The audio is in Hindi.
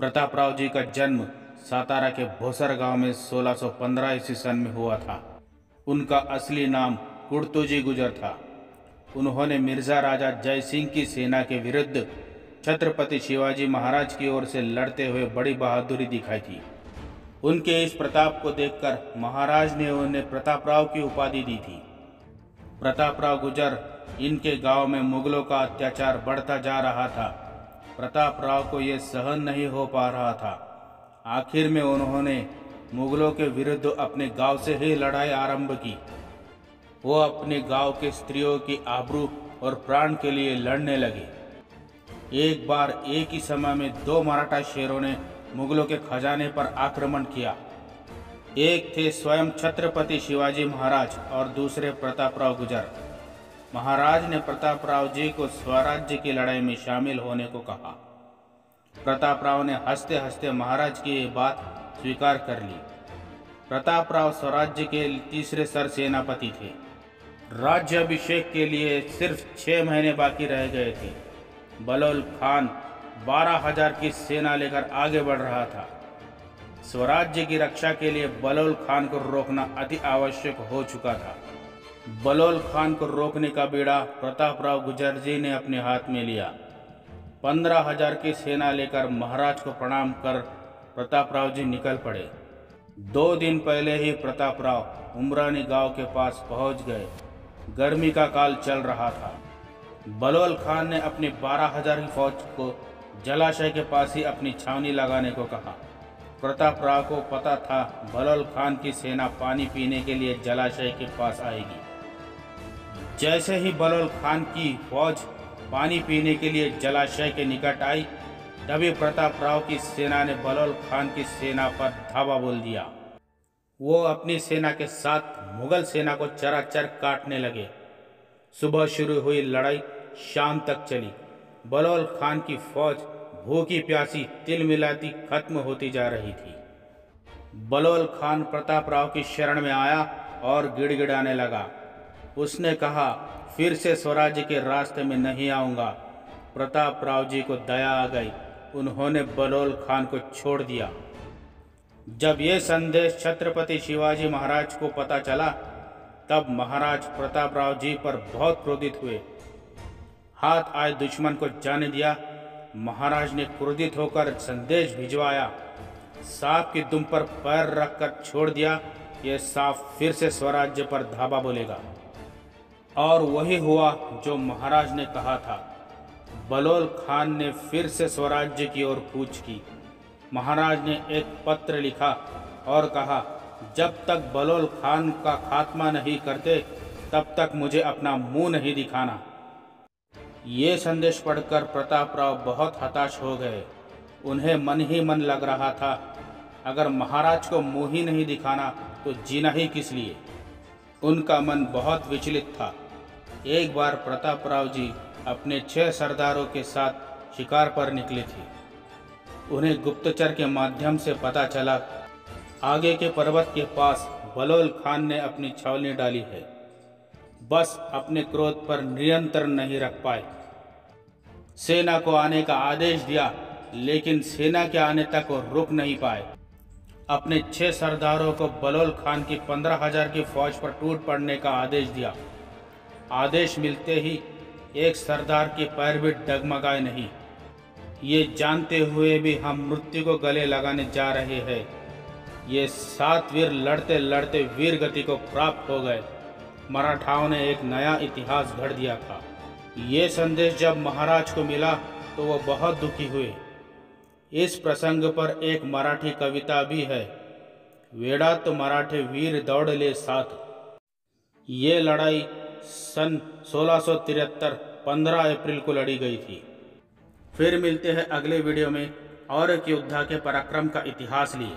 प्रतापराव जी का जन्म सातारा के भोसर गाँव में 1615 ईस्वी सन में हुआ था। उनका असली नाम कुर्तुजी गुजर था। उन्होंने मिर्ज़ा राजा जय सिंह की सेना के विरुद्ध छत्रपति शिवाजी महाराज की ओर से लड़ते हुए बड़ी बहादुरी दिखाई थी। उनके इस प्रताप को देखकर महाराज ने उन्हें प्रतापराव की उपाधि दी थी। प्रतापराव गुजर इनके गाँव में मुगलों का अत्याचार बढ़ता जा रहा था। प्रतापराव को यह सहन नहीं हो पा रहा था। आखिर में उन्होंने मुगलों के विरुद्ध अपने गाँव से ही लड़ाई आरंभ की। वो अपने गाँव के स्त्रियों की आबरू और प्राण के लिए लड़ने लगे। एक बार एक ही समय में दो मराठा शेरों ने मुगलों के खजाने पर आक्रमण किया। एक थे स्वयं छत्रपति शिवाजी महाराज और दूसरे प्रतापराव गुजर। महाराज ने प्रताप राव जी को स्वराज्य की लड़ाई में शामिल होने को कहा। प्रताप राव ने हँसते हँसते महाराज की ये बात स्वीकार कर ली। प्रताप राव स्वराज्य के तीसरे सर सेनापति थे। राज्य अभिषेक के लिए सिर्फ़ छह महीने बाकी रह गए थे। बलोल खान बारह हज़ार की सेना लेकर आगे बढ़ रहा था। स्वराज्य की रक्षा के लिए बलोल खान को रोकना अति आवश्यक हो चुका था। बलोल खान को रोकने का बीड़ा प्रतापराव गुजर जी ने अपने हाथ में लिया। पंद्रह हज़ार की सेना लेकर महाराज को प्रणाम कर प्रताप राव जी निकल पड़े। दो दिन पहले ही प्रताप राव उमरानी गाँव के पास पहुँच गए। गर्मी का काल चल रहा था। बलोल खान ने अपनी बारह हज़ार की फौज को जलाशय के पास ही अपनी छावनी लगाने को कहा। प्रताप राव को पता था बलोल खान की सेना पानी पीने के लिए जलाशय के पास आएगी। जैसे ही बलोल खान की फौज पानी पीने के लिए जलाशय के निकट आई तभी प्रताप राव की सेना ने बलोल खान की सेना पर धावा बोल दिया। वो अपनी सेना के साथ मुगल सेना को चराचर काटने लगे। सुबह शुरू हुई लड़ाई, शाम तक चली। बलोल खान की फौज भूखी प्यासी, तिल मिलाती खत्म होती जा रही थी। बलोल खान प्रताप राव की शरण में आया और गिड़गिड़ाने लगा। उसने कहा, फिर से स्वराज्य के रास्ते में नहीं आऊँगा। प्रताप राव जी को दया आ गई। उन्होंने बलोल खान को छोड़ दिया। जब ये संदेश छत्रपति शिवाजी महाराज को पता चला, तब महाराज प्रताप राव जी पर बहुत क्रोधित हुए। हाथ आए दुश्मन को जाने दिया। महाराज ने क्रोधित होकर संदेश भिजवाया। सांप की दुम पर पैर रखकर छोड़ दिया। ये सांप फिर से स्वराज्य पर धाबा बोलेगा। और वही हुआ जो महाराज ने कहा था। बलोल खान ने फिर से स्वराज्य की ओर कूच की। महाराज ने एक पत्र लिखा और कहा, जब तक बलोल खान का खात्मा नहीं करते, तब तक मुझे अपना मुँह नहीं दिखाना। ये संदेश पढ़कर प्रताप राव बहुत हताश हो गए। उन्हें मन ही मन लग रहा था, अगर महाराज को मुँह ही नहीं दिखाना तो जीना ही किस लिए? उनका मन बहुत विचलित था। एक बार प्रतापराव जी अपने छह सरदारों के साथ शिकार पर निकले थे। उन्हें गुप्तचर के माध्यम से पता चला, आगे के पर्वत के पास बलोल खान ने अपनी छावनी डाली है। बस अपने क्रोध पर नियंत्रण नहीं रख पाए। सेना को आने का आदेश दिया, लेकिन सेना के आने तक वो रुक नहीं पाए। अपने छह सरदारों को बलोल खान की पंद्रह हज़ार की फौज पर टूट पड़ने का आदेश दिया। आदेश मिलते ही एक सरदार के पैर भी डगमगाए नहीं। ये जानते हुए भी हम मृत्यु को गले लगाने जा रहे हैं। ये सात वीर लड़ते लड़ते वीर गति को प्राप्त हो गए। मराठाओं ने एक नया इतिहास घड़ दिया था। ये संदेश जब महाराज को मिला तो वो बहुत दुखी हुए। इस प्रसंग पर एक मराठी कविता भी है, वेड़ा तो मराठे वीर दौड़ ले साथ। ये लड़ाई सन सोलह सौ तिहत्तर, पंद्रह अप्रैल को लड़ी गई थी। फिर मिलते हैं अगले वीडियो में और एक योद्धा के पराक्रम का इतिहास लिए।